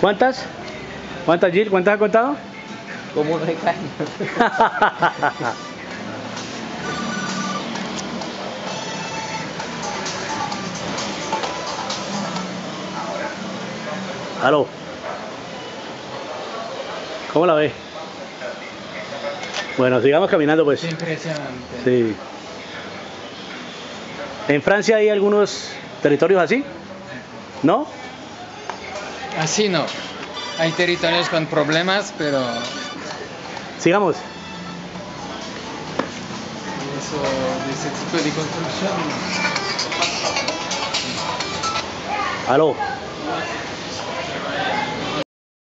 ¿Cuántas? ¿Cuántas, Gil? ¿Cuántas ha contado? Como hay caña. Aló. ¿Cómo la ve? Bueno, sigamos caminando pues. Impresionante. Sí. ¿En Francia hay algunos territorios así? ¿No? Así no. Hay territorios con problemas, pero Sigamos. eso de ese tipo de construcción. Aló.